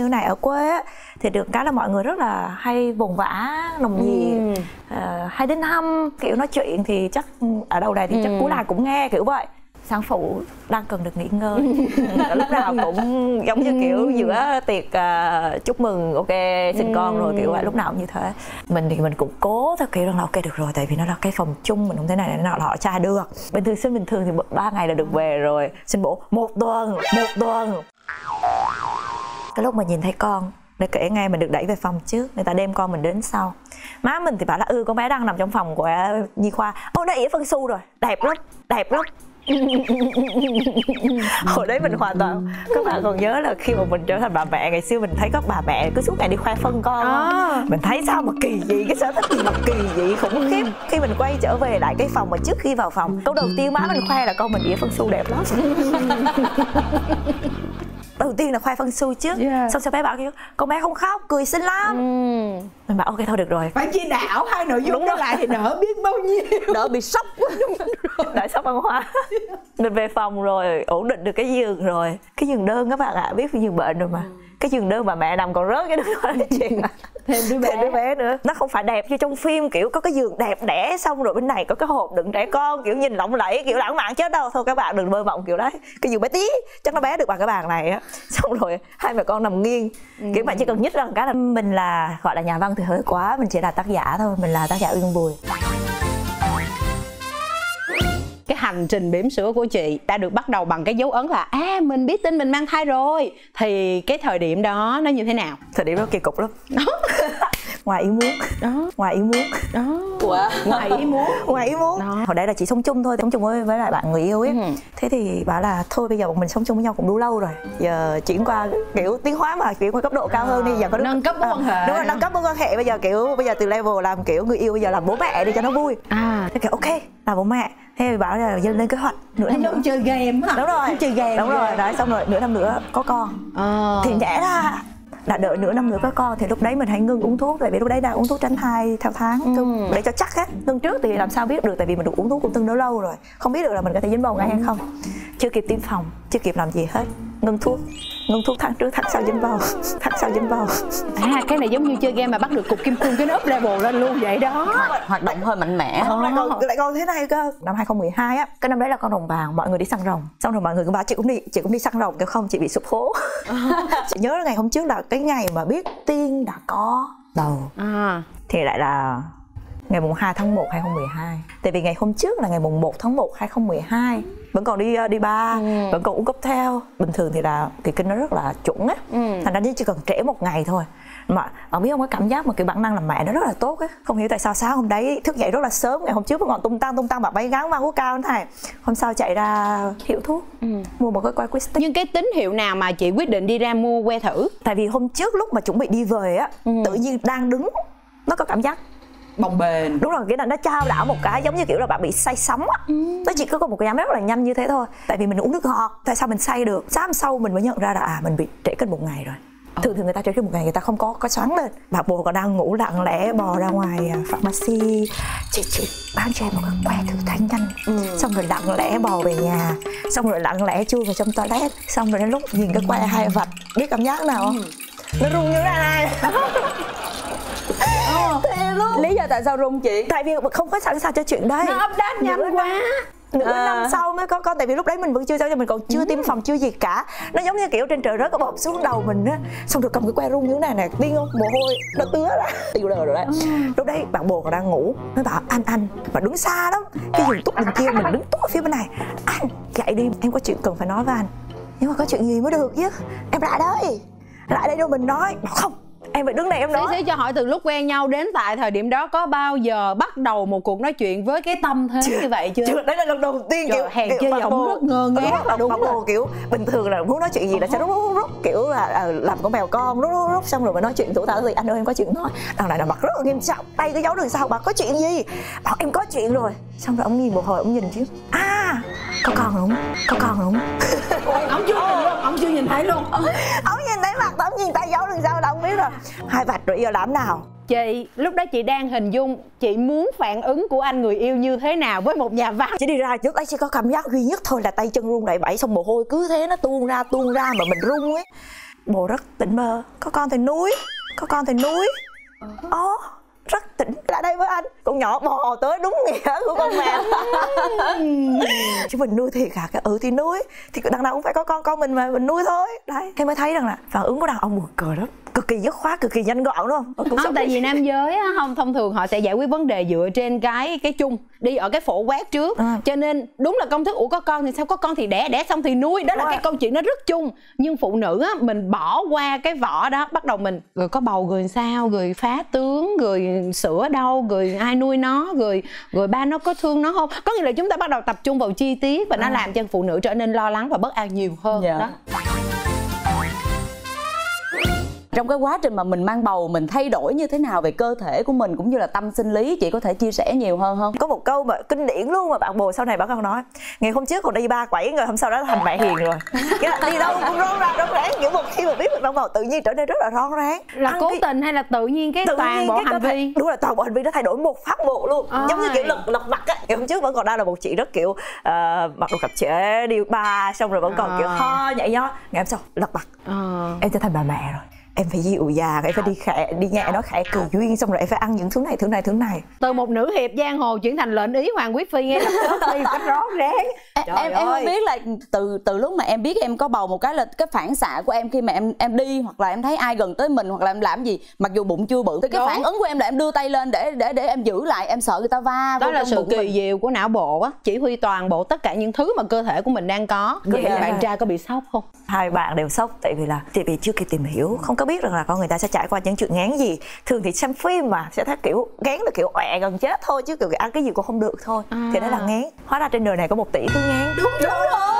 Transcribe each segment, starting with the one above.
như này ở quê á thì được cái là mọi người rất là hay vùng vã nồng nhiệt ừ. uh, hay đến thăm kiểu nói chuyện thì chắc ở đâu này thì ừ. chắc cú nào cũng nghe kiểu vậy. Sản phụ đang cần được nghỉ ngơi. Lúc nào cũng giống như kiểu giữa tiệc uh, chúc mừng ok sinh con rồi kiểu vậy lúc nào cũng như thế. Mình thì mình cũng cố theo kiểu là ok được rồi tại vì nó là cái phòng chung mình không thế này này nọ họ tra được. Bình thường sinh bình thường thì ba ngày là được về rồi. Sinh bố một tuần một tuần cái lúc mà nhìn thấy con để kể ngay mình được đẩy về phòng trước người ta đem con mình đến sau. Má mình thì bảo là ừ con bé đang nằm trong phòng của nhi khoa. Ô nó ỉa phân su rồi đẹp lắm đẹp lắm. Hồi đấy mình hoàn toàn các bạn còn nhớ là khi mà mình trở thành bà mẹ ngày xưa mình thấy các bà mẹ cứ suốt ngày đi khoe phân con à. mình thấy sao mà kỳ dị cái sở thích gì mà kỳ dị khủng khiếp. Khi mình quay trở về lại cái phòng mà trước khi vào phòng câu đầu tiên má mình khoe là con mình ỉa phân su đẹp lắm khoe phân su trước yeah. xong sau bé bảo kiểu con bé không khóc cười xinh lắm. Ừ. mình bảo ok thôi được rồi. Phải chia đảo hai nội dung đó lại thì đỡ biết bao nhiêu. Đỡ bị sốc. Đỡ sốc văn hóa. Mình về phòng rồi ổn định được cái giường rồi. Cái giường đơn các bạn ạ à, biết giường bệnh rồi mà. Ừ cái giường đơn mà mẹ nằm còn rớt cái đứa đó chuyện thêm đứa bé. thêm đứa bé nữa. Nó không phải đẹp như trong phim kiểu có cái giường đẹp đẽ xong rồi bên này có cái hộp đựng trẻ con kiểu nhìn lộng lẫy kiểu lãng mạn chết đâu. Thôi các bạn đừng mơ mộng kiểu đấy. Cái giường bé tí chắc nó bé được bằng cái bàn này á. Xong rồi hai mẹ con nằm nghiêng. Ừ. kiểu bạn chỉ cần nhích ra cái là mình là gọi là nhà văn thì hơi quá mình chỉ là tác giả thôi mình là tác giả uyên bùi cái hành trình bỉm sữa của chị đã được bắt đầu bằng cái dấu ấn là à mình biết tin mình mang thai rồi. Thì cái thời điểm đó nó như thế nào? Thời điểm đó kỳ cục lắm ngoài ý muốn. Đó. Ngoài ý muốn. Đó. Ủa? ngoài ý muốn. Ngoài ý muốn. Đó. hồi đấy là chị sống chung thôi sống chung với với lại bạn người yêu ấy. Ừ. thế thì bảo là thôi bây giờ bọn mình sống chung với nhau cũng đủ lâu rồi. Giờ chuyển qua kiểu tiến hóa mà chuyển qua cấp độ cao hơn đi. Giờ có đứa, nâng cấp mối quan hệ đúng rồi nâng cấp mối quan hệ. Bây giờ kiểu bây giờ từ level làm kiểu người yêu bây giờ làm bố mẹ đi cho nó vui. À. Thế kiểu ok là bố mẹ. Thế thì bảo là lên kế hoạch nửa năm nữa. chơi game hả? Đúng rồi. Chơi game đúng rồi đấy xong rồi nửa năm nữa có con. À. thì nhẽ ra là đợi nửa năm nữa có con thì lúc đấy mình hãy ngưng uống thuốc tại vì lúc đấy đang uống thuốc tránh thai theo tháng. Ừ. để cho chắc hết ngưng trước thì làm sao biết được tại vì mình được uống thuốc cũng tương đối lâu rồi. Không biết được là mình có thể dính bầu ngay hay không. Chưa kịp tiêm phòng chưa kịp làm gì hết ngưng thuốc. Ngưng thuốc tháng trước tháng sau dính bầu tháng sau dính bầu à cái này giống như chơi game mà bắt được cục kim cương cái nó up level lên luôn vậy đó. Hoạt động hơi mạnh mẽ. Không lại còn lại còn thế này cơ. Năm 2012 á cái năm đấy là con đồng vàng mọi người đi săn rồng. Xong rồi mọi người cũng bảo chị cũng đi chị cũng đi săn rồng kêu không? Chị bị sụp hố. Chị nhớ ngày hôm trước là cái ngày mà biết tiên đã có đầu. À. thì lại là ngày mùng 2 tháng 1 2012 Tại vì ngày hôm trước là ngày mùng 1 tháng 1 2012 Vẫn còn đi ờ, đi ba, ừ. vẫn còn uống cốc theo. Bình thường thì là kỳ kinh nó rất là chuẩn á. Ừ. Thành ra chỉ cần trễ một ngày thôi. Mà bạn biết không cái cảm giác mà kiểu bản năng làm mẹ nó rất là tốt á. Không hiểu tại sao sáng hôm đấy thức dậy rất là sớm ngày hôm trước vẫn còn tung tăng tung tăng mặc váy gắn mang quốc cao thế này. Hôm sau chạy ra hiệu thuốc ừ. mua một cái que quick nhưng cái tín hiệu nào mà chị quyết định đi ra mua que thử? Tại vì hôm trước lúc mà chuẩn bị đi về á ừ. tự nhiên đang đứng nó có cảm giác bồng bềnh. Đúng rồi cái là nó trao đảo một cái giống như kiểu là bạn bị say sóng á. Ừ. nó chỉ có một cái cảm rất là nhanh như thế thôi. Tại vì mình uống nước ngọt tại sao mình say được? Sáng sau mình mới nhận ra là à mình bị trễ cân một ngày rồi. Ờ. thường thường người ta trễ cân một ngày người ta không có có xoắn lên. Bà bồ còn đang ngủ lặng lẽ bò ra ngoài à, pharmacy. Chị chị bán cho em một cái que thử thánh nhanh. Ừ. xong rồi lặng lẽ bò về nhà. Xong rồi lặng lẽ chui vào trong toilet. Xong rồi đến lúc nhìn cái que hai vạch biết cảm giác nào không? Ừ. nó rung như thế này lý do tại sao rung chị? Tại vì không có sẵn sàng cho chuyện đây nó update nhanh quá. Nửa à. năm sau mới có con tại vì lúc đấy mình vẫn chưa sao cho mình còn chưa ừ. tiêm phòng chưa gì cả. Nó giống như kiểu trên trời rớt cái bọt xuống đầu mình á. Xong rồi cầm cái que rung như thế này nè điên không? Mồ hôi nó tứa ra tiêu rồi đấy. Ừ. lúc đấy bạn bồ còn đang ngủ. Nó bảo anh anh mà đứng xa lắm. Cái giường túc bên kia mình đứng túc ở phía bên này. Anh dậy đi. Em có chuyện cần phải nói với anh. Nhưng mà có chuyện gì mới được chứ? Em lại đây. Lại đây đâu mình nói. Không em phải đứng đây em nói. xí xí cho hỏi từ lúc quen nhau đến tại thời điểm đó có bao giờ bắt đầu một cuộc nói chuyện với cái tâm thế chưa, như vậy chưa? chưa đấy là lần đầu tiên Trời, kiểu hèn kiểu, chơi giọng rất ngơ ngác là đúng rồi. kiểu bình thường là muốn nói chuyện gì là sẽ rút rút rút kiểu là à, làm con mèo con rút rút rút xong rồi mới nói chuyện thủ tao gì. Anh ơi em có chuyện nói. Đằng này là mặt rất là nghiêm trọng. Tay cứ giấu đằng sau bà có chuyện gì? Bảo em có chuyện rồi. Xong rồi ông nhìn một hồi ông nhìn chứ. À có con không? Có con không? Ông chưa nhìn luôn ông chưa nhìn thấy luôn. Ông nhìn thấy mặt ông nhìn tay giấu đằng sau đâu không biết rồi hai vạch rồi giờ làm nào? Chị lúc đó chị đang hình dung chị muốn phản ứng của anh người yêu như thế nào với một nhà văn. Chỉ đi ra trước ấy chỉ có cảm giác duy nhất thôi là tay chân run đẩy bẩy xong mồ hôi cứ thế nó tuôn ra tuôn ra mà mình run ấy. Bồ rất tỉnh bơ có con thì nuôi có con thì nuôi ồ rất tỉnh lại đây với anh. Con nhỏ bò tới đúng nghĩa của con mèo. Chứ mình nuôi thiệt hả ừ thì nuôi. Thì đằng nào cũng phải có con con mình mà mình nuôi thôi. Đấy em mới thấy rằng là phản ứng của đàn ông buồn cười lắm cực kỳ dứt khoát cực kỳ nhanh gọn đúng không? Cũng không tại vì nam giới á, không thông thường họ sẽ giải quyết vấn đề dựa trên cái cái chung đi ở cái phổ quát trước. À. cho nên đúng là công thức ủa có con thì sao? Có con thì đẻ đẻ xong thì nuôi. Đó là Đúng cái câu chuyện nó rất chung. Nhưng phụ nữ á mình bỏ qua cái vỏ đó bắt đầu mình rồi có bầu rồi sao? Rồi phá tướng rồi sữa đâu? Rồi ai nuôi nó? Rồi rồi ba nó có thương nó không? Có nghĩa là chúng ta bắt đầu tập trung vào chi tiết và nó À. làm cho phụ nữ trở nên lo lắng và bất an nhiều hơn Dạ. đó trong cái quá trình mà mình mang bầu mình thay đổi như thế nào về cơ thể của mình cũng như là tâm sinh lý chị có thể chia sẻ nhiều hơn không? Có một câu mà kinh điển luôn mà bạn bồ sau này bạn còn nói. Ngày hôm trước còn đi ba quẩy ngày hôm sau đó thành mẹ hiền rồi. Nghĩa là đi đâu cũng rón ràng rón rén những một khi mà biết mình mang bầu tự nhiên trở nên rất là rón rén là Ăn cố đi- tình hay là tự nhiên cái tự toàn nhiên bộ cái hành vi? Đúng là toàn bộ hành vi nó thay đổi một phát một luôn. Ôi. giống như kiểu lật lật mặt á. Ngày hôm trước vẫn còn đang là một chị rất kiểu ờ, mặc đồ cặp trễ đi ba xong rồi vẫn còn À. kiểu ho nhảy nhó ngày hôm sau lật mặt. Ờ. em trở thành bà mẹ rồi em phải dịu dàng em phải đi khẽ đi nhẹ nói khẽ cười duyên xong rồi em phải ăn những thứ này thứ này thứ này từ một nữ hiệp giang hồ chuyển thành lệnh ý hoàng quý phi ngay lập tức cách rõ ràng Trời em em ơi. không biết là từ từ lúc mà em biết em có bầu một cái là cái phản xạ của em khi mà em em đi hoặc là em thấy ai gần tới mình hoặc là em làm gì mặc dù bụng chưa bự thì cái Đúng. phản ứng của em là em đưa tay lên để để để em giữ lại em sợ người ta va đó là sự kỳ mình. diệu của não bộ á chỉ huy toàn bộ tất cả những thứ mà cơ thể của mình đang có vậy Dạ. bạn trai có bị sốc không hai bạn đều sốc tại vì là tại vì chưa kịp tìm hiểu không có biết rằng là con người ta sẽ trải qua những chuyện ngán gì. Thường thì xem phim mà sẽ thấy kiểu ngán là kiểu ọe gần chết thôi chứ kiểu ăn cái gì cũng không được thôi. Thì đó là ngán. Hóa ra trên đời này có một tỷ thứ ngán. Đúng Đúng rồi.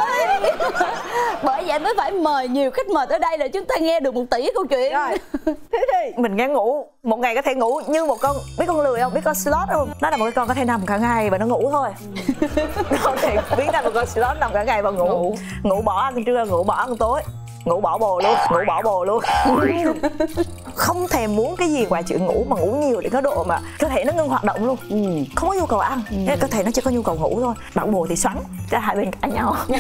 bởi vậy mới phải mời nhiều khách mời tới đây để chúng ta nghe được một tỷ câu chuyện. Rồi. Thế thì mình ngán ngủ. Một ngày có thể ngủ như một con biết con lười không? Biết con slot không? Nó là một cái con có thể nằm cả ngày và nó ngủ thôi. Nó thể biến thành một con slot nằm cả ngày và ngủ. Ngủ. ngủ bỏ ăn trưa ngủ bỏ ăn tối ngủ bỏ bồ luôn ngủ bỏ bồ luôn. Không thèm muốn cái gì ngoài chuyện ngủ mà ngủ nhiều đến cái độ mà cơ thể nó ngưng hoạt động luôn. Không có nhu cầu ăn Thế là cơ thể nó chỉ có nhu cầu ngủ thôi. Bạn bồ thì xoắn ra hai bên cãi nhau.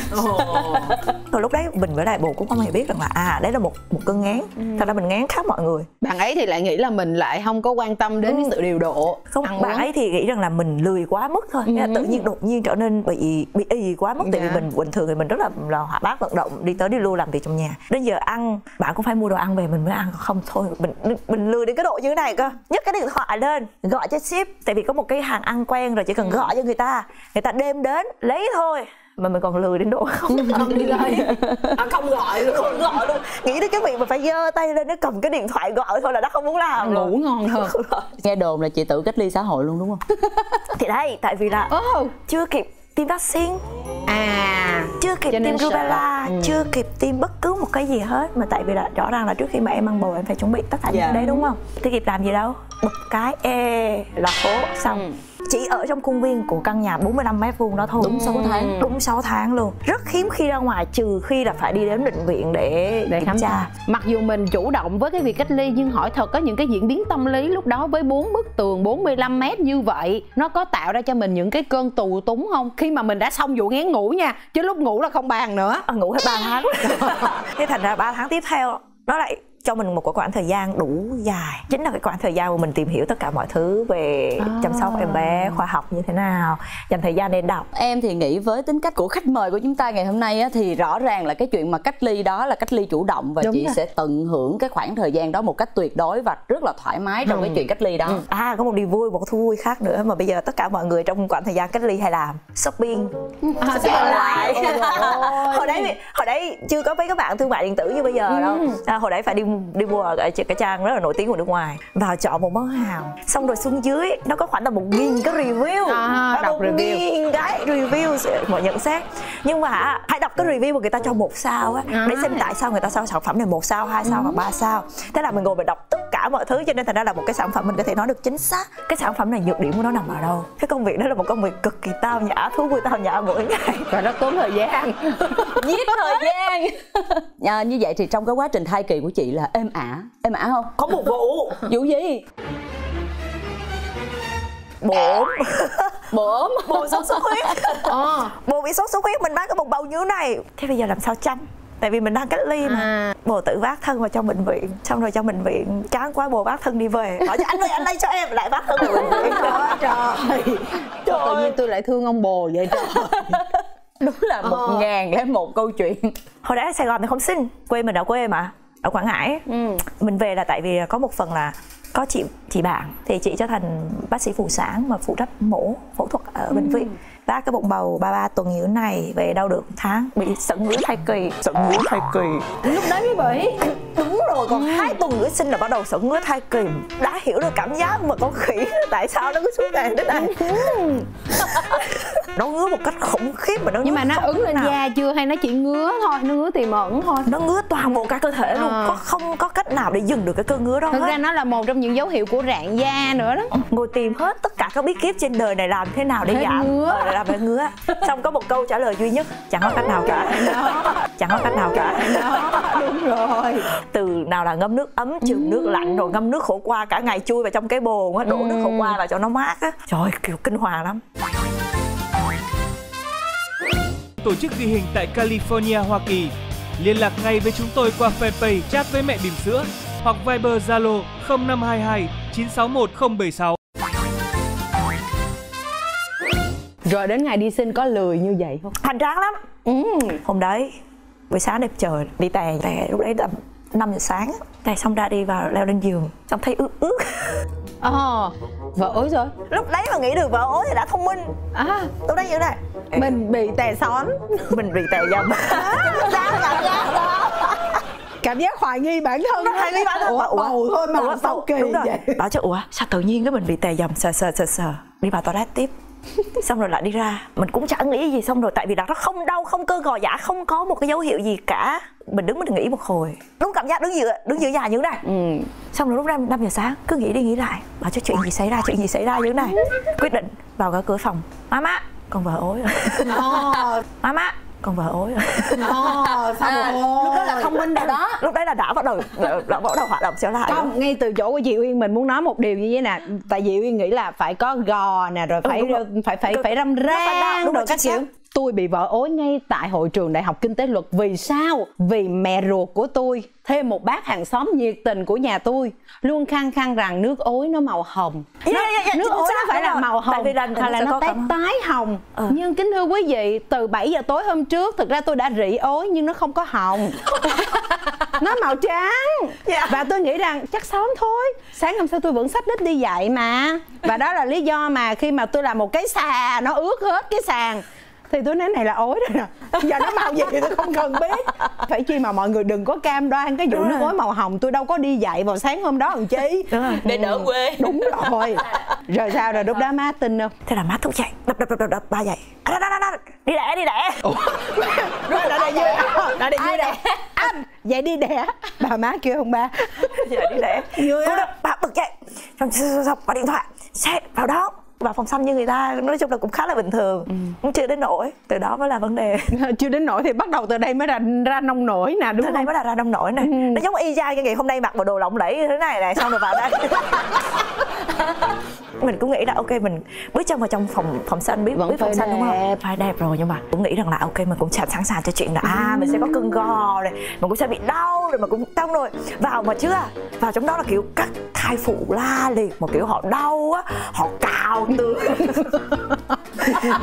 Rồi lúc đấy mình với lại bồ cũng không hề biết rằng là à đấy là một một cơn ngán. Thật ra mình ngán khác mọi người. Bạn ấy thì lại nghĩ là mình lại không có quan tâm đến cái sự điều độ không ăn bạn uống. ấy thì nghĩ rằng là mình lười quá mức thôi. Là tự nhiên đột nhiên trở nên bị bị ì quá mức. Tại vì Dạ. mình bình thường thì mình rất là là hoạt bát vận động đi tới đi lui làm việc trong nhà đến giờ ăn bạn cũng phải mua đồ ăn về mình mới ăn. Không thôi mình mình lười đến cái độ như thế này cơ. Nhấc cái điện thoại lên gọi cho ship. Tại vì có một cái hàng ăn quen rồi chỉ cần gọi cho người ta người ta đem đến lấy thôi. Mà mình còn lười đến độ không không đi lấy à, không gọi luôn. Không gọi luôn. Nghĩ đến cái việc mà phải giơ tay lên nó cầm cái điện thoại gọi thôi là đã không muốn làm rồi. ngủ ngon hơn. Nghe đồn là chị tự cách ly xã hội luôn đúng không? Thì đây tại vì là ồ. chưa kịp tiêm vaccine. À chưa kịp tiêm rubella Ừ. chưa kịp tiêm bất cứ một cái gì hết. Mà tại vì là rõ ràng là trước khi mà em mang bầu em phải chuẩn bị tất cả những Dạ. cái đấy đúng không? Thì kịp làm gì đâu. Bụp cái ê là phố xong. Ừ. chỉ ở trong khuôn viên của căn nhà 45 mét vuông đó thôi. Đúng sáu tháng. đúng 6 tháng luôn. Rất hiếm khi ra ngoài trừ khi là phải đi đến bệnh viện để, để kiểm khám tra. mặc dù mình chủ động với cái việc cách ly nhưng hỏi thật có những cái diễn biến tâm lý lúc đó với bốn bức tường 45 mét như vậy nó có tạo ra cho mình những cái cơn tù túng không? Khi mà mình đã xong vụ ngán ngủ nha chứ lúc ngủ là không bàn nữa. À, ngủ hết 3 tháng. Thế thành ra 3 tháng tiếp theo nó lại cho mình một khoảng thời gian đủ dài. Chính là cái khoảng thời gian mà mình tìm hiểu tất cả mọi thứ về À. chăm sóc em bé khoa học như thế nào dành thời gian để đọc. Em thì nghĩ với tính cách của khách mời của chúng ta ngày hôm nay á, thì rõ ràng là cái chuyện mà cách ly đó là cách ly chủ động và Đúng chị rồi. sẽ tận hưởng cái khoảng thời gian đó một cách tuyệt đối và rất là thoải mái trong cái chuyện cách ly đó. À có một điều vui một thú vui khác nữa mà bây giờ tất cả mọi người trong khoảng thời gian cách ly hay làm shopping. À, shopping online. hồi đấy hồi đấy chưa có mấy các bạn thương mại điện tử như bây giờ đâu. À, hồi đấy phải đi đi mua ở cái trang rất là nổi tiếng của nước ngoài vào chọn một món hàng xong rồi xuống dưới nó có khoảng tầm một nghìn cái review À, đọc một review. nghìn cái review mọi nhận xét nhưng mà hãy đọc cái review mà người ta cho một sao á À. để xem tại sao người ta sao sản phẩm này một sao hai sao hoặc ba sao thế là mình ngồi mình đọc tất cả mọi thứ cho nên thành ra là một cái sản phẩm mình có thể nói được chính xác. Cái sản phẩm này nhược điểm của nó nằm ở đâu? Cái công việc đó là một công việc cực kỳ tao nhã thú vui tao nhã mỗi ngày. Và rất tốn thời gian. Giết thời gian. À, như vậy thì trong cái quá trình thai kỳ của chị là êm ả êm ả không? Có một vụ. Vụ gì? Bổn bổm bồ sốt xuất huyết. Ờ. Bồ bị sốt xuất huyết mình bán có một bầu như thế này. Thế bây giờ làm sao chăm tại vì mình đang cách ly mà. À. bồ tự vác thân vào trong bệnh viện xong rồi trong bệnh viện chán quá bồ vác thân đi về. Bảo cho anh ơi anh lấy cho em lại vác thân vào bệnh viện. Trời. Tự nhiên tôi lại thương ông bồ vậy trời. Đúng là một Ờ. ngàn lẻ một câu chuyện. Hồi đấy ở sài gòn thì không xin. Quê mình ở quê mà ở quảng ngãi. Ừ. mình về là tại vì có một phần là có chị chị bạn thì chị trở thành bác sĩ phụ sản mà phụ trách mổ phẫu thuật ở bệnh viện vác cái bụng bầu ba ba tuần như thế này về đau được một tháng? Bị sận ngứa thai kỳ. Sận ngứa thai kỳ. Lúc đấy mới bị. Đúng rồi còn hai tuần nữa sinh là bắt đầu sận ngứa thai kỳ. Đã hiểu được cảm giác mà con khỉ tại sao nó cứ suốt ngày thế này nó ngứa một cách khủng khiếp mà nó nhưng mà nó ứng lên nào. da chưa hay nó chỉ ngứa thôi nó ngứa tiềm ẩn thôi. Nó ngứa toàn bộ cả cơ thể luôn Ờ. có không có cách nào để dừng được cái cơn ngứa đó thực hết. ra nó là một trong những dấu hiệu của rạn da nữa đó. Ngồi tìm hết tất cả các bí kíp trên đời này làm thế nào để Hết giảm? ngứa. Ờ, để làm hết ngứa. Xong có một câu trả lời duy nhất chẳng có cách nào cả. Chẳng có cách nào cả. Đó đúng rồi. Từ nào là ngâm nước ấm chườm nước lạnh rồi ngâm nước khổ qua cả ngày chui vào trong cái bồn á đổ nước khổ qua vào cho nó mát á. Trời kiểu kinh hoàng lắm tổ chức ghi hình tại California, Hoa Kỳ. Liên lạc ngay với chúng tôi qua fanpage chat với mẹ bỉm sữa hoặc Viber Zalo 0522 961 076. rồi đến ngày đi sinh có lười như vậy không hoành tráng lắm ừ. hôm đấy buổi sáng đẹp trời đi tè tè lúc đấy tầm 5 giờ sáng tè xong ra đi vào leo lên giường xong thấy ướt ướt ờ. Vợ ối rồi. Lúc đấy mà nghĩ được vợ ối thì đã thông minh. À. Lúc đấy như thế này. Mình bị tè xón mình bị tè dầm cảm giác hoài nghi bản thân nó hay với bản thân. Ủa, ủa, bầu thôi mà ủa, sao kỳ vậy? Bảo chứ ủa sao tự nhiên cái mình bị tè dầm sờ sờ sờ sờ. Đi vào toilet tiếp xong rồi lại đi ra. Mình cũng chẳng nghĩ gì xong rồi tại vì là nó không đau không cơ gò giả không có một cái dấu hiệu gì cả. Mình đứng mình nghĩ một hồi. Đúng cảm giác đứng giữa đứng giữa nhà như thế này. Ừ. xong rồi lúc năm năm giờ sáng cứ nghĩ đi nghĩ lại. Bảo cho chuyện gì xảy ra chuyện gì xảy ra như thế này. Quyết định vào cái cửa phòng. Má má con vợ ối. Rồi Ồ, má má con vợ ối. Xong À, rồi lúc đó là thông minh rồi đó. Lúc đấy là đã bắt đầu đã bắt đầu hoạt động trở lại. Không ngay từ chỗ của chị Uyên mình muốn nói một điều như thế nè. Tại vì Uyên nghĩ là phải có gò nè rồi phải rồi. phải phải phải râm phải đau, ran đúng rồi các kiểu. Tôi bị vợ ối ngay tại hội trường đại học kinh tế luật. Vì sao? Vì mẹ ruột của tôi thêm một bác hàng xóm nhiệt tình của nhà tôi luôn khăng khăng rằng nước ối nó màu hồng. Nó- dạ, dạ, nước ối nó phải là màu Tại hồng vì là hoặc là nó tái tái hồng. Ờ. nhưng kính thưa quý vị từ 7 giờ tối hôm trước thực ra tôi đã rỉ ối nhưng nó không có hồng. Nó màu trắng. Dạ. và tôi nghĩ rằng chắc sớm thôi. Sáng hôm sau tôi vẫn xách đít đi dạy mà. Và đó là lý do mà khi mà tôi làm một cái xà nó ướt hết cái sàn thì tôi nói này là ối rồi nè. Giờ nó màu gì thì tôi không cần biết. Phải chi mà mọi người đừng có cam đoan cái vụ Đúng nước ối màu hồng tôi đâu có đi dạy vào sáng hôm đó làm chi. Đúng để đỡ quê. Đúng rồi. Rồi sao rồi lúc đó má tin không? Thế là má thức dậy đập đập đập đập đập ba dậy. À, đó, đó, đó, đi đẻ đi đẻ. Rồi đã để dưới đã để dưới đẻ? anh vậy đi đẻ. Bà má kêu không ba. Dạ, đi đẻ. Vui bà bực dậy. Xong xong, xong qua điện thoại. Xe vào đó vào phòng xanh như người ta nói chung là cũng khá là bình thường. Cũng chưa đến nỗi từ đó mới là vấn đề. Chưa đến nỗi thì bắt đầu từ đây mới ra ra nông nổi nè đúng từ đây mới là ra đông nổi này nó giống y chang cái ngày hôm nay mặc bộ đồ lộng lẫy như thế này này xong rồi vào đây mình cũng nghĩ là ok mình bước chân vào trong phòng phòng xanh biết Vẫn biết phòng xanh đúng không? phải đẹp rồi nhưng mà cũng nghĩ rằng là ok mình cũng sẵn sàng cho chuyện là à mình sẽ có cơn gò này mình cũng sẽ bị đau rồi mà cũng xong rồi. Vào mà chưa? Vào trong đó là kiểu các thai phụ la liệt một kiểu họ đau á họ cào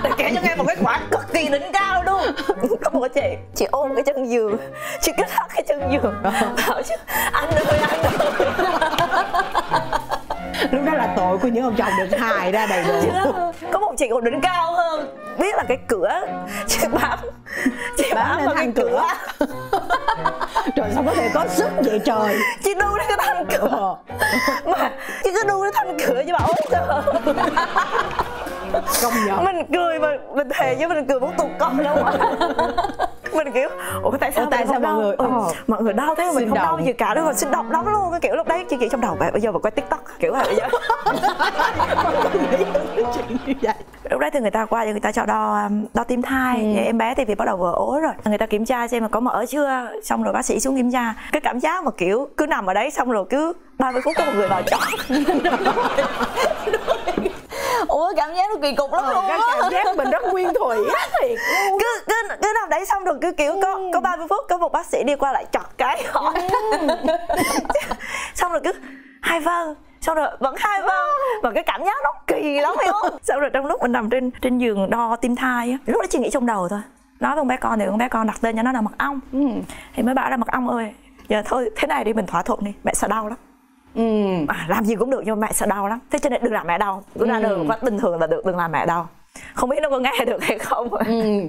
để kể cho nghe một cái quả cực kỳ đỉnh cao luôn. Có một chị. Chị ôm cái chân giường. Chị cứ thắt cái chân giường. Bảo chứ anh ơi anh ơi lúc đó là tội của những ông chồng được hài ra đầy đủ. Có một chị còn đỉnh cao hơn. Biết là cái cửa. Chị bám. Chị Bám bám, lên thanh cửa, cửa. trời sao có thể có sức vậy trời? Chị đu lên cái thanh cửa. Mà chị cứ đu lên thanh cửa chứ bà ốm cơ công nhận. Mình cười mà mình thề với mình cười muốn tụt con đâu mình kiểu ủa tại sao Ủa, tại sao mọi đau? người- ừ, ờ. mọi người đau thế mà mình không đau động. gì cả đâu mà sinh động lắm luôn cái kiểu lúc đấy chị nghĩ trong đầu "Mẹ, bây giờ mà quay tiktok kiểu là bây giờ vậy lúc đấy thì người ta qua cho người ta cho đo um, đo tim thai Ừ. em bé thì vì bắt đầu vừa ối rồi người ta kiểm tra xem là có mở chưa xong rồi bác sĩ xuống kiểm tra cái cảm giác mà kiểu cứ nằm ở đấy xong rồi cứ 30 phút có một người vào chọn ủa cảm giác nó kỳ cục lắm Ờ, luôn cái cảm giác mình rất nguyên thủy thiệt cứ cứ cứ nằm đấy xong rồi cứ kiểu có có 30 phút có một bác sĩ đi qua lại chọt cái hỏi. Xong rồi cứ hai vâng. Xong rồi vẫn hai vâng. Và cái cảm giác nó kỳ lắm hiểu không? Xong rồi trong lúc mình nằm trên trên giường đo tim thai á lúc đó chỉ nghĩ trong đầu thôi. Nói với con bé con thì con bé con đặt tên cho nó là mật ong. Thì mới bảo là mật ong ơi giờ thôi thế này đi mình thỏa thuận đi mẹ sợ đau lắm ừ. À, làm gì cũng được nhưng mà mẹ sợ đau lắm. Thế cho nên đừng làm mẹ đau. Cứ ra đường quá bình thường là được đừng làm mẹ đau. Không biết nó có nghe được hay không. Ừ.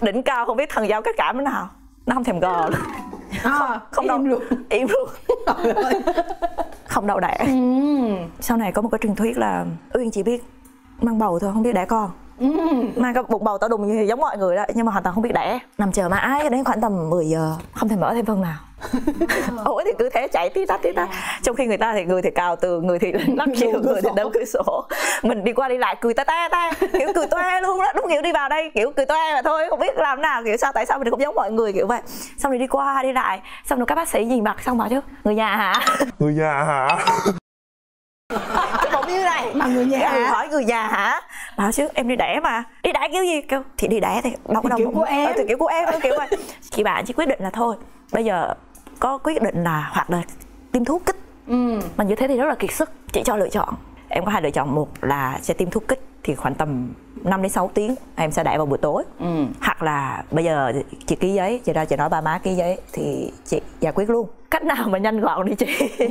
Đỉnh cao không biết thần giao kết cảm thế nào. Nó không thèm gò luôn. À, không im đau luôn. Im luôn. Không đau đẻ. Ừ. Sau này có một cái truyền thuyết là uyên chỉ biết mang bầu thôi không biết đẻ con. Ừ. Mang cái bụng bầu to đùng như giống mọi người đó nhưng mà hoàn toàn không biết đẻ. Nằm chờ mãi đến khoảng tầm 10 giờ không thể mở thêm phân nào ủa thì cứ thế chạy tí tách tí tách trong khi người ta thì người thì cào tường người thì nắp chiều người thì đóng cửa sổ. Mình đi qua đi lại cười te te te kiểu cười toe luôn đó. Đúng kiểu đi vào đây kiểu cười toe mà thôi không biết làm nào kiểu sao tại sao mình không giống mọi người kiểu vậy. Xong rồi đi qua đi lại. Xong rồi các bác sĩ nhìn mặt xong bảo chứ người nhà hả? Người nhà hả? Bỗng như này. Mà người nhà hả? hỏi người nhà hả? Bảo chứ em đi đẻ mà. Đi đẻ kiểu gì? Kêu thì đi đẻ thì đâu có đâu kiểu của em. ờ, thì kiểu của em ờ, kiểu vậy. Chị bạn chỉ quyết định là thôi bây giờ có quyết định là hoặc là tiêm thuốc kích. Ừ. Mà như thế thì rất là kiệt sức chị cho lựa chọn. Em có hai lựa chọn một là sẽ tiêm thuốc kích thì khoảng tầm 5 đến 6 tiếng em sẽ đẻ vào buổi tối. Ừ. Hoặc là bây giờ chị ký giấy chị ra chị nói ba má ký giấy thì chị giải quyết luôn. Cách nào mà nhanh gọn đi chị?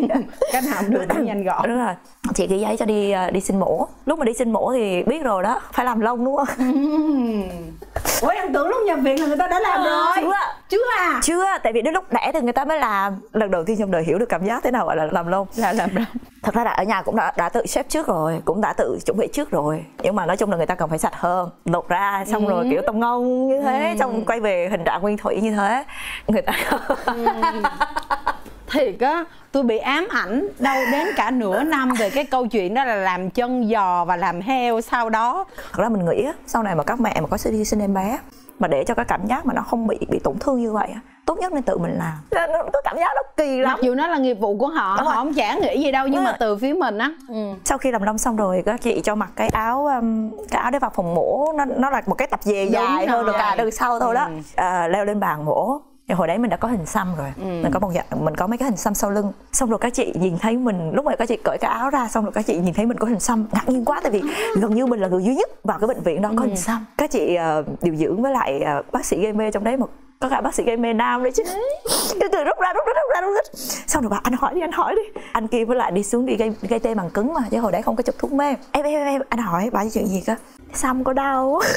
Cách nào cũng được để nhanh gọn? Đúng rồi. Chị ký giấy cho đi ờ, đi sinh mổ. Lúc mà đi sinh mổ thì biết rồi đó phải làm lông đúng không? Ủa em tưởng lúc nhập viện là người ta đã làm rồi. chưa chưa à? Chưa tại vì đến lúc đẻ thì người ta mới làm. Lần đầu tiên trong đời hiểu được cảm giác thế nào gọi là làm lông. Là làm rồi thật ra là ở nhà cũng đã đã tự xếp trước rồi cũng đã tự chuẩn bị trước rồi nhưng mà nói chung là người ta cần phải sạch hơn. Lột ra xong rồi kiểu tông ngông như thế xong quay về hình trạng nguyên thủy như thế. Người ta thiệt á tôi bị ám ảnh đâu đến cả nửa năm về cái câu chuyện đó là làm chân giò và làm heo sau đó. Thật ra mình nghĩ á, sau này mà các mẹ mà có đi sinh em bé mà để cho cái cảm giác mà nó không bị bị tổn thương như vậy á, tốt nhất nên tự mình làm Nó- nó có cảm giác nó kỳ lắm mặc dù nó là nghiệp vụ của họ Đúng họ rồi. không chả nghĩ gì đâu nhưng Đúng mà rồi. từ phía mình á ừ. sau khi làm lông xong rồi các chị cho mặc cái áo um, cái áo để vào phòng mổ nó nó là một cái tập về dài rồi. hơn được cả đằng sau thôi đó Ừ. à, leo lên bàn mổ thì hồi đấy mình đã có hình xăm rồi Ừ. mình có một dạng mình có mấy cái hình xăm sau lưng xong rồi các chị nhìn thấy mình lúc mà các chị cởi cái áo ra xong rồi các chị nhìn thấy mình có hình xăm ngạc nhiên quá tại vì gần như mình là người duy nhất vào cái bệnh viện đó có Ừ. hình xăm các chị ờ, điều dưỡng với lại ờ, bác sĩ gây mê trong đấy một có cả bác sĩ gây mê nam đấy chứ. Cứ từ rút ra rút ra rút ra rút ra. Xong rồi bảo anh hỏi đi anh hỏi đi. Anh kia với lại đi xuống đi gây gây tê bằng cứng mà chứ hồi đấy không có chụp thuốc mê. Em em em anh hỏi bà chuyện gì cơ? Xăm có đau.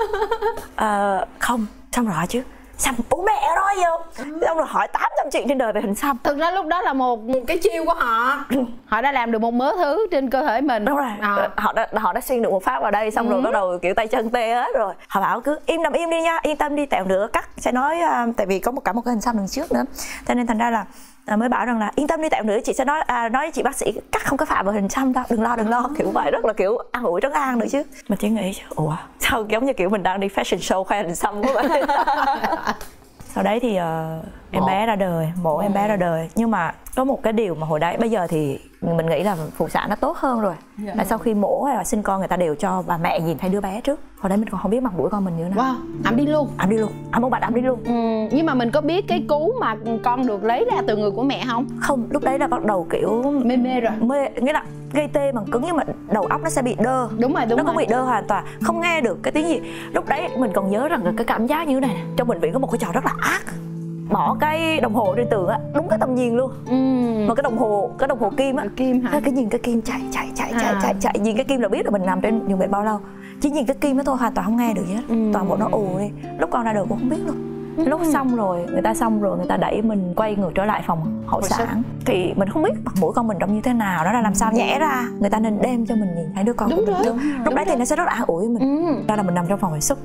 Ờ, không. Xong rồi chứ xăm bố mẹ nói gì không xong rồi hỏi 800 chuyện trên đời về hình xăm. Thực ra lúc đó là một, một cái chiêu của họ. Họ đã làm được một mớ thứ trên cơ thể mình. Đúng rồi. À. họ đã họ đã xuyên được một phát vào đây xong rồi bắt đầu kiểu tay chân tê hết rồi. Họ bảo cứ im nằm im đi nha yên tâm đi tẹo nữa cắt sẽ nói à, tại vì có một cả một cái hình xăm đằng trước nữa. Cho nên thành ra là à, mới bảo rằng là yên tâm đi tẹo nữa chị sẽ nói à, nói với chị bác sĩ cắt không có phạm vào hình xăm đâu đừng lo đừng lo. Kiểu vậy rất là kiểu an ủi trấn an nữa chứ. Mình chỉ nghĩ ủa sao giống như kiểu mình đang đi fashion show khoe hình xăm quá vậy sau đấy thì ờ, em bé ra đời mổ em bé ra đời. Nhưng mà có một cái điều mà hồi đấy bây giờ thì mình nghĩ là phụ sản nó tốt hơn rồi. Là sau khi mổ hay là sinh con người ta đều cho bà mẹ nhìn thấy đứa bé trước. Hồi đấy mình còn không biết mặt mũi con mình như thế nào. Wow ẩm đi luôn. Ẩm đi luôn. Ẩm một bạn ẩm đi luôn. Ừ, nhưng mà mình có biết cái cú mà con được lấy ra từ người của mẹ không? Không lúc đấy là bắt đầu kiểu mê mê rồi. Mê nghĩa là gây tê bằng cứng nhưng mà đầu óc nó sẽ bị đơ. Đúng rồi đúng nó rồi. cũng bị đơ hoàn toàn. Không nghe được cái tiếng gì. Lúc đấy mình còn nhớ rằng cái cảm giác như thế này trong bệnh viện có một cái trò rất là ác bỏ cái đồng hồ trên tường á đúng cái tầm nhìn luôn. Ừ. mà cái đồng hồ cái đồng hồ kim á kim hả? cái, nhìn cái kim chạy chạy chạy chạy À. chạy chạy nhìn cái kim là biết là mình nằm trên giường bệnh bao lâu. Chỉ nhìn cái kim đó thôi hoàn toàn không nghe được gì hết. Ừ. toàn bộ nó ù đi. Lúc con ra đời cũng không biết luôn lúc xong rồi người ta xong rồi người ta đẩy mình quay ngược trở lại phòng hậu sản. Thì mình không biết mặt mũi con mình trông như thế nào nó ra làm sao nhẽ ra người ta nên đem cho mình nhìn thấy đứa con Đúng của mình. đúng lúc đấy thì nó sẽ rất là an ủi mình. Ừ. ra là mình nằm trong phòng hồi sức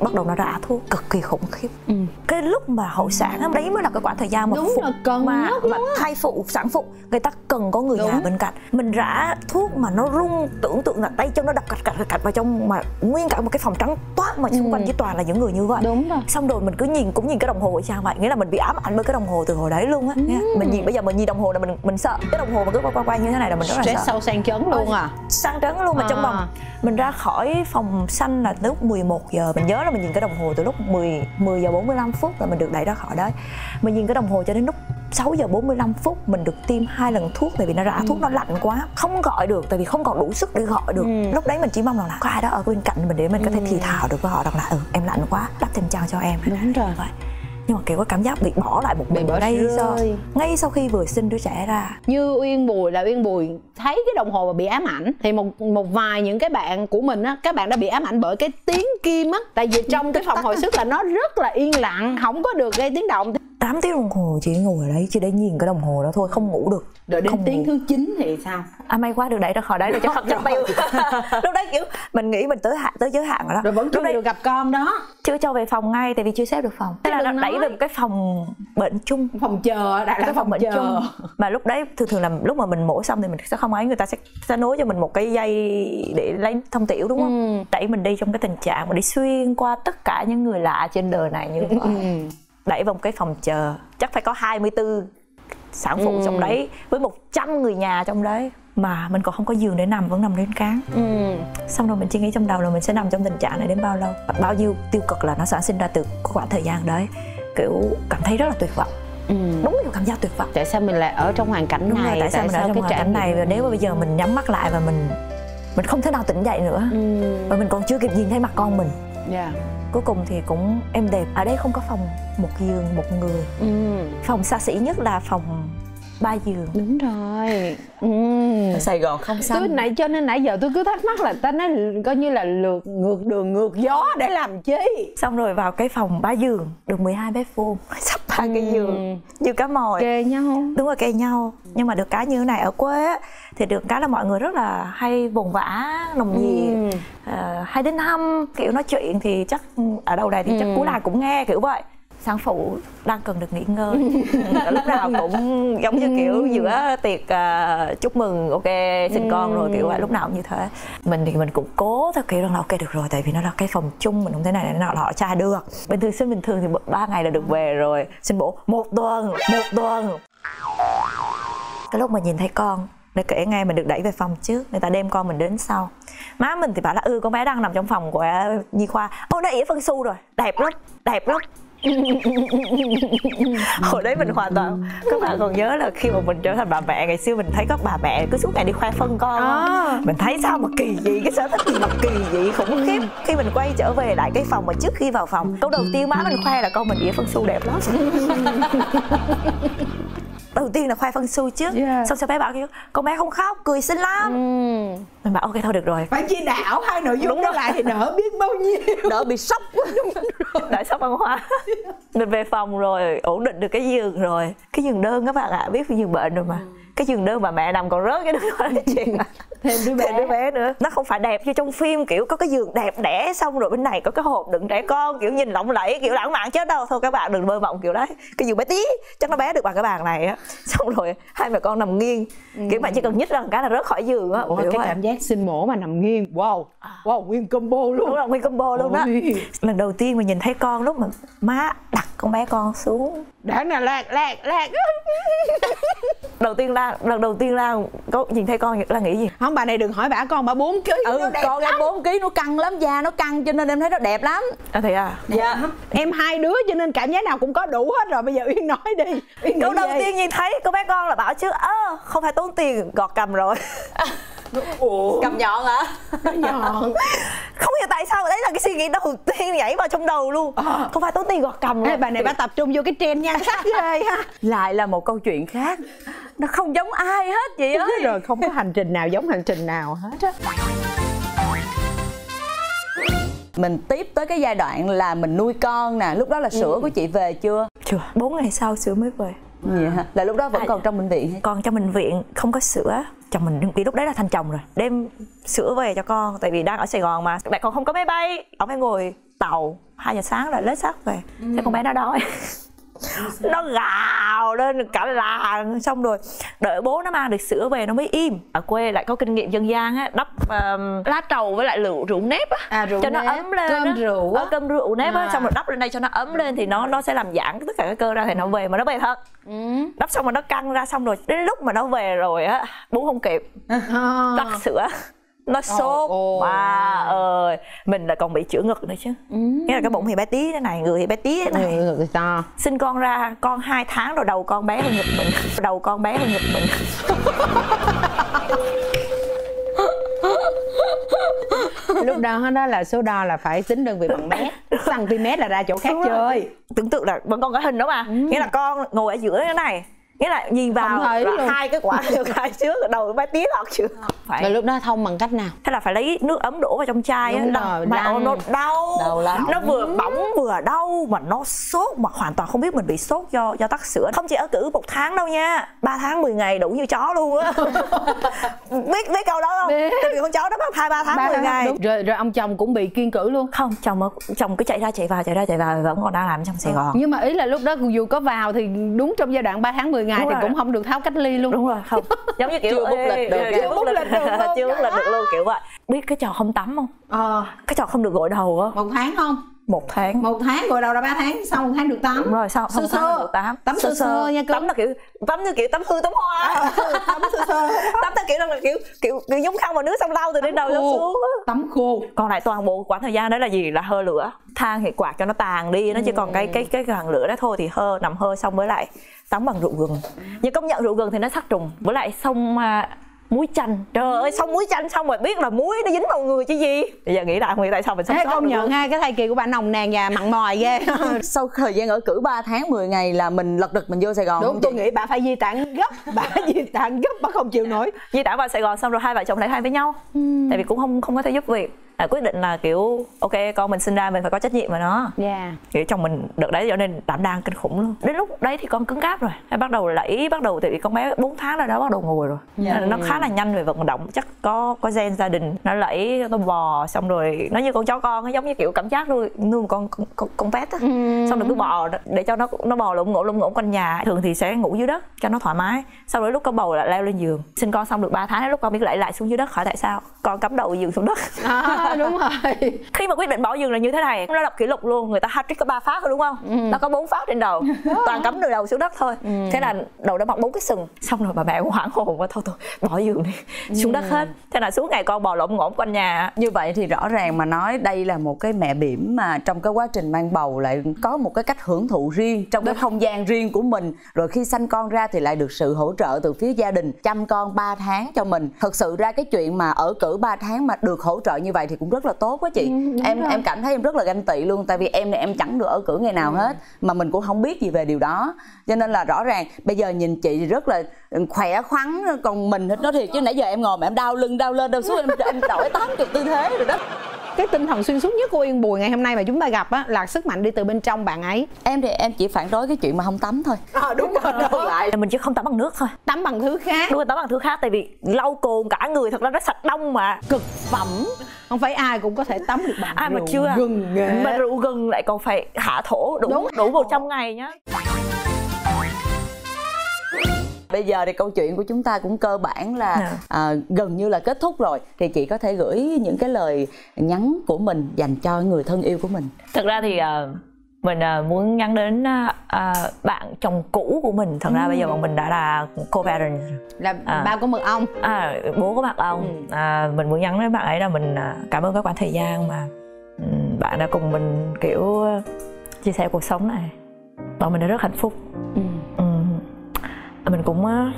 bắt đầu nó rã thuốc cực kỳ khủng khiếp. Ừ. cái lúc mà hậu sản đấy mới là cái khoảng thời gian mà Đúng phụ là cần mà, mà thai phụ sản phụ người ta cần có người nhà Đúng. bên cạnh. Mình rã thuốc mà nó rung tưởng tượng là tay chân nó đập cạch cạch cạch vào trong mà nguyên cả một cái phòng trắng toát mà xung quanh chỉ toàn là những người như vậy. Đúng rồi. Xong rồi mình cứ nhìn cũng nhìn cái đồng hồ sao vậy nghĩa là mình bị ám ảnh bởi cái đồng hồ từ hồi đấy luôn á ừ. mình nhìn bây giờ mình nhìn đồng hồ là mình mình sợ cái đồng hồ mà cứ qua qua qua như thế này là mình rất là Stress sợ sâu sang chấn luôn à sang trấn luôn mà trong vòng À. mình ra khỏi phòng xanh là lúc 11 giờ mình nhớ là mình nhìn cái đồng hồ từ lúc 10 10 giờ 45 phút là mình được đẩy ra khỏi đấy mình nhìn cái đồng hồ cho đến lúc 6 giờ 45 phút mình được tiêm hai lần thuốc tại vì nó rã thuốc nó lạnh quá. Không gọi được tại vì không còn đủ sức để gọi được. Lúc đấy mình chỉ mong rằng là có ai đó ở bên cạnh mình để mình có thể thì thào được với họ rằng là ừ em lạnh quá đắp thêm chăn cho em. Đúng rồi. Vậy. Nhưng mà kiểu có cảm giác bị bỏ lại một mình ngay sau ngay sau khi vừa sinh đứa trẻ ra. Như uyên bùi là uyên bùi thấy cái đồng hồ mà bị ám ảnh thì một một vài những cái bạn của mình á các bạn đã bị ám ảnh bởi cái tiếng kim á. Tại vì trong cái phòng hồi sức là nó rất là yên lặng không có được gây tiếng động 8 tiếng đồng hồ chị ngồi ở đấy chỉ để nhìn cái đồng hồ đó thôi không ngủ được. Rồi đến Không tiếng ngủ. thứ 9 thì sao? À may quá được đẩy ra khỏi đấy rồi chắc không chắc tiêu lúc đấy kiểu mình nghĩ mình tới hạn tới giới hạn rồi đó. Rồi vẫn chưa đấy được gặp con đó. chưa cho về phòng ngay tại vì chưa xếp được phòng. Thế là nó đẩy về một cái phòng bệnh chung. Phòng chờ đại là cái phòng, bệnh chờ. chung. Mà lúc đấy thường thường là lúc mà mình mổ xong thì mình sẽ không ấy người ta sẽ sẽ nối cho mình một cái dây để lấy thông tiểu đúng không? Ừ. đẩy mình đi trong cái tình trạng mà đi xuyên qua tất cả những người lạ trên đời này như vậy. Ừ. đẩy vào một cái phòng chờ. Chắc phải có 24 sản phụ Ừ. trong đấy với 100 người nhà trong đấy. Mà mình còn không có giường để nằm vẫn nằm đến cáng ừ. xong rồi mình chỉ nghĩ trong đầu là mình sẽ nằm trong tình trạng này đến bao lâu? Bao nhiêu tiêu cực là nó sản sinh ra từ khoảng thời gian đấy. Kiểu cảm thấy rất là tuyệt vọng. Ừ. đúng là cảm giác tuyệt vọng. Tại sao mình lại ở trong hoàn cảnh đúng này? rồi tại sao mình ở trong hoàn cảnh này? Và nếu mà bây giờ mình nhắm mắt lại và mình mình không thể nào tỉnh dậy nữa. Ừ. và mình còn chưa kịp nhìn thấy mặt con mình. Yeah. Cuối cùng thì cũng êm đẹp ở đây không có phòng một giường một người ừ. phòng xa xỉ nhất là phòng ba giường. Đúng rồi. Ừ. ở Sài Gòn không tôi xanh nãy cho nên nãy giờ tôi cứ thắc mắc là ta nói coi như là lượt ngược đường ngược gió để làm chi? Xong rồi vào cái phòng ba giường được 12 mét vuông. Sắp ba cái giường. Như cá mòi kề nhau. Đúng rồi kề nhau. Nhưng mà được cái như thế này ở quê á, thì được cái là mọi người rất là hay vùng vã nồng nhiệt ờ, hay đến thăm. Kiểu nói chuyện thì chắc ở đâu này thì chắc cú lại cũng nghe kiểu vậy sản phụ đang cần được nghỉ ngơi. Lúc nào cũng giống như kiểu giữa tiệc à, chúc mừng ok sinh con rồi kiểu vậy lúc nào cũng như thế. Mình thì mình cũng cố theo kiểu rằng là ok được rồi tại vì nó là cái phòng chung mình không thể này nọ họ trai được. Bình thường sinh bình thường thì ba ngày là được về rồi. Sinh bổ một tuần một tuần. Cái lúc mà nhìn thấy con để kể ngay mình được đẩy về phòng trước người ta đem con mình đến sau. Má mình thì bảo là ừ con bé đang nằm trong phòng của nhi khoa. Ô nó ỉa phân su rồi đẹp lắm đẹp lắm hồi đấy mình hoàn toàn các bạn còn nhớ là khi mà mình trở thành bà mẹ ngày xưa mình thấy các bà mẹ cứ suốt ngày đi khoe phân con? À. mình thấy sao mà kỳ dị cái sở thích gì mà kỳ dị khủng khiếp khi mình quay trở về lại cái phòng mà trước khi vào phòng câu đầu tiên má mình khoe là con mình ỉa phân su đẹp lắm đầu tiên là khoe phân su trước Yeah. xong sau bé bảo kêu con bé không khóc cười xinh lắm. Mình bảo ok thôi được rồi. Phải chia đảo hai nội dung đó lại thì đỡ biết bao nhiêu. Đỡ bị sốc đại sốc văn hóa. Mình về phòng rồi ổn định được cái giường rồi. Cái giường đơn các bạn ạ biết giường bệnh rồi mà. Cái giường đơn mà mẹ nằm còn rớt cái đứa đó là chuyện. à. thêm đứa bé thêm đứa bé nữa. Nó không phải đẹp như trong phim kiểu có cái giường đẹp đẽ xong rồi bên này có cái hộp đựng trẻ con kiểu nhìn lộng lẫy kiểu lãng mạn chết đâu. Thôi các bạn đừng mơ mộng kiểu đấy. Cái giường bé tí chắc nó bé được bằng cái bàn này á. Xong rồi hai mẹ con nằm nghiêng. Kiểu bạn chỉ cần nhích ra một cái là rớt khỏi giường á. Ủa, kiểu cái vậy. cảm giác sinh mổ mà nằm nghiêng wow wow nguyên combo luôn. Đúng là nguyên combo luôn đó lần đầu tiên mà nhìn thấy con lúc mà má đặt con bé con xuống. Đã là lạc lạc lạc. Đầu tiên là lần đầu tiên là có nhìn thấy con là nghĩ gì? Không bà này đừng hỏi bà con bà 4 kg ừ con em 4 kg nó căng lắm da nó căng cho nên em thấy nó đẹp lắm. À thì à? Dạ. em hai đứa cho nên cảm giác nào cũng có đủ hết rồi. Bây giờ uyên nói đi. Uyên câu đầu tiên nhìn thấy con bé con là bảo chứ ơ không phải tốn tiền gọt cầm rồi cầm nhọn hả? Nhọn. Không hiểu tại sao đấy là cái suy nghĩ đầu tiên nhảy vào trong đầu luôn. Không phải tốn tiền gọt cầm Ê, bà này bà tập trung vô cái trend nhan sắc ghê ha. Lại là một câu chuyện khác. Nó không giống ai hết chị ơi. rồi không có hành trình nào giống hành trình nào hết á. Mình tiếp tới cái giai đoạn là mình nuôi con nè. Lúc đó là sữa của chị về chưa? Chưa. Bốn ngày sau sữa mới về gì hả là lúc đó vẫn còn trong bệnh viện còn trong bệnh viện không có sữa. Chồng mình vì lúc đấy là thành chồng rồi. Đem sữa về cho con tại vì đang ở sài gòn mà. Lại còn không có máy bay. Ông phải ngồi tàu 2 giờ sáng là lết xác về. Thế con bé nó đói nó gào lên cả làng xong rồi đợi bố nó mang được sữa về nó mới im ở quê lại có kinh nghiệm dân gian á đắp um, lá trầu với lại rượu rượu nếp á à, rượu cho nếp, nó ấm lên cơm á. rượu á. Ờ, cơm rượu nếp á À. xong rồi đắp lên đây cho nó ấm lên thì nó nó sẽ làm giãn tất cả các cơ ra thì nó về mà nó về thật Ừ. đắp xong rồi nó căng ra xong rồi đến lúc mà nó về rồi á bú không kịp À. tắt sữa nó sốt. ồ. ba ơi mình là còn bị chữa ngực nữa chứ. Nghĩa là cái bụng thì bé tí thế này người thì bé tí thế này. Ừ, người to. Sinh con ra con 2 tháng rồi đầu con bé hơn ngực mình. Đầu con bé hơn ngực mình. Lúc đó đó là số đo là phải tính đơn vị bằng mét. Cm là ra chỗ khác chơi. Tưởng tượng là vẫn còn có hình đó mà. Nghĩa là con ngồi ở giữa thế này nghĩa là nhìn vào là hai cái quả hai trước đầu bé tí lọt chưa? Rồi phải. Lúc đó thông bằng cách nào? Thế là phải lấy nước ấm đổ vào trong chai á Đúng lăn- rồi, mà nó đau. Đau lắm. nó vừa bỏng vừa đau mà nó sốt mà hoàn toàn không biết mình bị sốt do do tắc sữa. Không chỉ ở cử một tháng đâu nha. Ba tháng 10 ngày đủ như chó luôn á. Biết biết câu đó không? Tại vì con chó nó mất hai ba tháng Ba 10 tháng, ngày. đúng. rồi rồi ông chồng cũng bị kiên cử luôn. Không chồng chồng cứ chạy ra chạy vào chạy ra chạy vào vẫn còn đang làm trong sài gòn. Nhưng mà ý là lúc đó dù có vào thì đúng trong giai đoạn 3 tháng 10 ngày Đúng thì rồi. cũng không được tháo cách ly luôn. Đúng rồi không. Giống như kiểu Chưa bút lịch được. Chưa bút lịch được chưa bút lịch được luôn kiểu vậy. Biết cái trò không tắm không? Ờ. Cái trò không được gội đầu á. Một tháng không? Một tháng. Một tháng rồi đầu là 3 tháng sau một tháng được tắm. Đúng rồi sao sơ sơ tắm được tắm. Tắm sơ sơ nha cưng tắm là kiểu tắm như kiểu tắm hư tắm hoa. Tắm sơ sơ. Tắm theo kiểu là kiểu kiểu kiểu nhúng khăn vào nước xong lau từ đến đầu xuống tắm khô. Còn lại toàn bộ quãng thời gian đó là gì? Là hơ lửa. Than thì quạt cho nó tàn đi nó chỉ còn cái cái cái ngọn lửa đó thôi thì hơ nằm hơ xong với lại tắm bằng rượu gừng. Nhưng công nhận rượu gừng thì nó sát trùng với lại xong à, muối chanh. Trời ơi xong muối chanh xong rồi biết là muối nó dính vào người chứ gì? Bây giờ nghĩ lại hiểu tại sao mình sống sót công nhận hai cái thai kỳ của bạn nồng nàn và mặn mòi ghê. Sau thời gian ở cử 3 tháng 10 ngày là mình lật đật mình vô Sài Gòn đúng tôi nghĩ bà phải di tản gấp bà di tản gấp bà không chịu nổi. Di tản vào Sài Gòn xong rồi hai vợ chồng lại hai với nhau. Tại vì cũng không không có thể giúp việc à, quyết định là kiểu ok con mình sinh ra mình phải có trách nhiệm với nó. Dạ. Kiểu chồng mình đợt đấy cho nên đảm đang kinh khủng luôn. Đến lúc đấy thì con cứng cáp rồi. Hay bắt đầu lẫy bắt đầu tại vì con bé 4 tháng rồi đó bắt đầu ngồi rồi. Nên là nó khá là nhanh về vận động. Chắc có có gen gia đình. Nó lẫy nó bò xong rồi nó như con chó con nó giống như kiểu cảm giác nuôi nuôi một con con con, con pet á. Xong rồi cứ bò để cho nó nó bò lủng ngỗng lủng ngỗng quanh nhà. Thường thì sẽ ngủ dưới đất cho nó thoải mái. Sau đó lúc có bầu lại leo lên giường. Sinh con xong được 3 tháng lúc con biết lẫy lại xuống dưới đất hỏi tại sao? Con cắm đầu giường xuống đất. À, đúng rồi. Khi mà quyết định bỏ giường là như thế này nó lập kỷ lục luôn người ta hat trick có ba phát rồi đúng không? Nó có bốn phát trên đầu. Toàn cắm từ đầu xuống đất thôi. Thế là đầu nó mọc bốn cái sừng. Xong rồi bà mẹ cũng hoảng hồn và thôi thôi bỏ giường đi. Xuống đất hết. Thế là suốt ngày con bò lộn ngỗng quanh nhà. Như vậy thì rõ ràng mà nói đây là một cái mẹ bỉm mà trong cái quá trình mang bầu lại có một cái cách hưởng thụ riêng trong cái không gian riêng của mình. Rồi khi sanh con ra thì lại được sự hỗ trợ từ phía gia đình chăm con 3 tháng cho mình. Thực sự ra cái chuyện mà ở cử 3 tháng mà được hỗ trợ như vậy thì cũng rất là tốt quá chị. Em em cảm thấy em rất là ganh tị luôn tại vì em này em chẳng được ở cử ngày nào hết mà mình cũng không biết gì về điều đó. Cho nên là rõ ràng bây giờ nhìn chị thì rất là khỏe khoắn còn mình nó thiệt chứ nãy giờ em ngồi mà em đau lưng đau lên đau xuống em em đổi 80 tư thế rồi đó. Cái tinh thần xuyên suốt nhất của Yên Bùi ngày hôm nay mà chúng ta gặp á là sức mạnh đi từ bên trong bạn ấy. Em thì em chỉ phản đối cái chuyện mà không tắm thôi. À, đúng rồi đâu lại mình chỉ không tắm bằng nước thôi. Tắm bằng thứ khác. Đúng rồi tắm bằng thứ khác tại vì lau cồn cả người thật ra nó sạch đông mà. Cực phẩm không phải ai cũng có thể tắm được bằng ai mà rượu chưa. gừng nghệ mà rượu gừng lại còn phải hạ thổ đủ Đúng. đủ 100 ngày nhá. Bây giờ thì câu chuyện của chúng ta cũng cơ bản là Dạ. à, gần như là kết thúc rồi. Thì chị có thể gửi những cái lời nhắn của mình dành cho người thân yêu của mình. Thực ra thì ờ, mình ờ, muốn nhắn đến ờ, bạn chồng cũ của mình. Thật ra bây giờ bọn mình đã là co-parent. Là À. ba của mật ong à, bố của bạn ông. Ừ. à, mình muốn nhắn đến bạn ấy là mình à, cảm ơn các khoảng thời gian mà ừm, bạn đã cùng mình kiểu ờ, chia sẻ cuộc sống này. Và mình đã rất hạnh phúc. Ừ. Ừm, mình cũng ờ,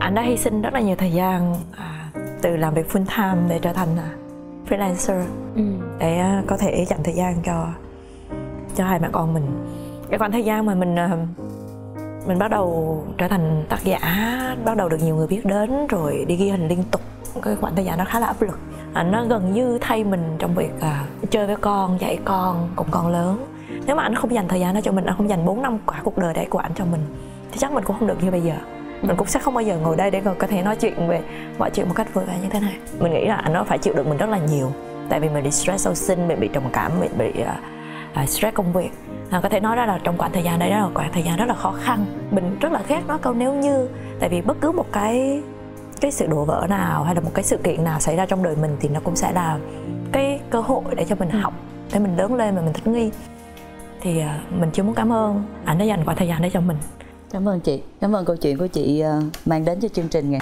anh đã hy sinh rất là nhiều thời gian à, từ làm việc full time để trở thành à, freelancer. Ừ. để à, có thể dành thời gian cho cho hai mẹ con mình. Cái khoảng thời gian mà mình à, mình bắt đầu trở thành tác giả bắt đầu được nhiều người biết đến rồi đi ghi hình liên tục cái khoảng thời gian nó khá là áp lực. À, nó gần như thay mình trong việc à, chơi với con dạy con cùng con lớn. Nếu mà anh không dành thời gian đó cho mình anh không dành 4 năm cả cuộc đời đấy của anh cho mình thì chắc mình cũng không được như bây giờ mình cũng sẽ không bao giờ ngồi đây để có thể nói chuyện về mọi chuyện một cách vui vẻ như thế này. Mình nghĩ là anh nó phải chịu đựng mình rất là nhiều tại vì mình bị stress sau sinh mình bị trầm cảm mình bị uh, stress công việc. À, có thể nói ra là trong khoảng thời gian đấy là khoảng thời gian rất là khó khăn. Mình rất là ghét nói câu nếu như tại vì bất cứ một cái cái sự đổ vỡ nào hay là một cái sự kiện nào xảy ra trong đời mình thì nó cũng sẽ là cái cơ hội để cho mình học để mình lớn lên và mình thích nghi. Thì uh, mình chỉ muốn cảm ơn anh đã dành khoảng thời gian đấy cho mình cảm ơn chị. Cảm ơn câu chuyện của chị ờ, mang đến cho chương trình ngày.